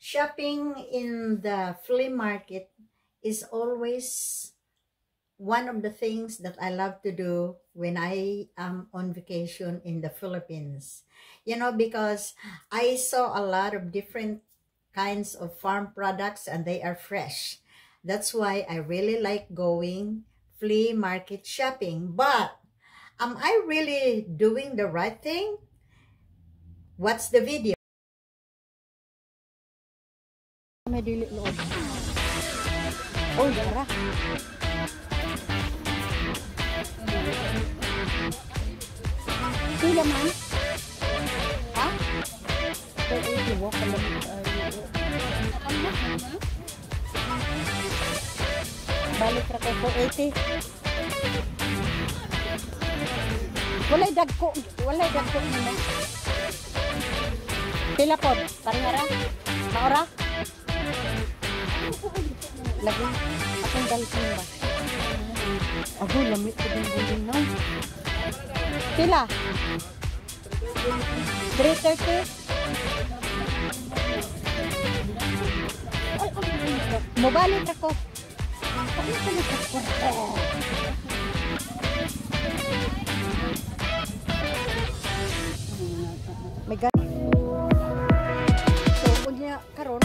shopping in the flea market is always one of the things that I love to do when I am on vacation in the Philippines. You know, because I saw a lot of different kinds of farm products and they are fresh. That's why I really like going flea market shopping. But am I really doing the right thing? What's the video? May dili loob. Oy, dara. Pila man? Ha? Pero ito, walk ka lang. Balik ra ko 480. Walay dagko, walay dagko nila. Pila pod, parihara. Maora? Lagi, akong dalpon ba? Ako, lamit ko din buling na. Pila? 330? Mobalik ako. Ano ka nagkakwarta? May gan- So, kunya karon